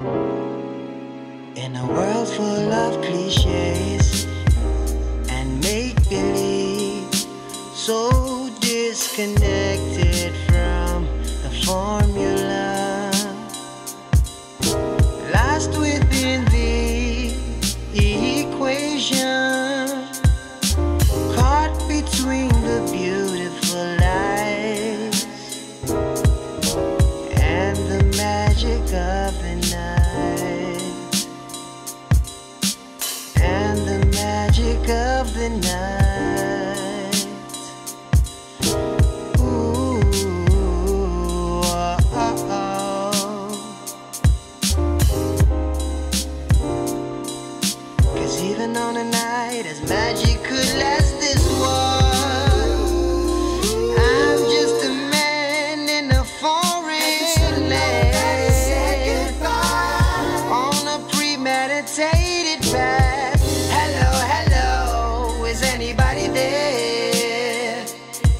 In a world full of cliches and make believe, so disconnected from the form. The night. Ooh, oh, oh. Cause even on a night as magic could last this one, I'm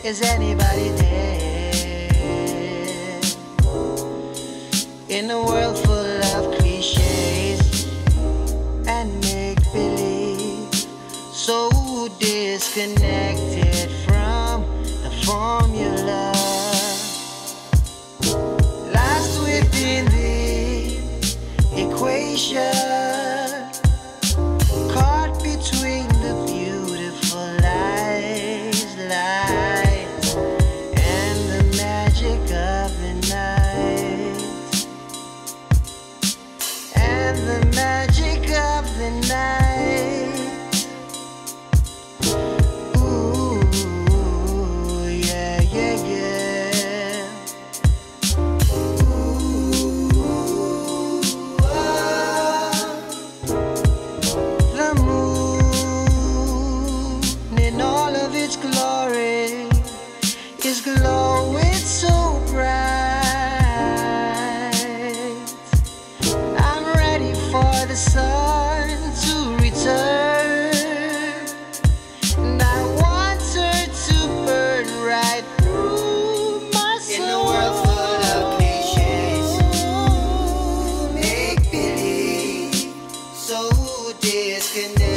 Is anybody there? In a world full of cliches and make believe, so disconnected from the formula. Lost within the equation. looking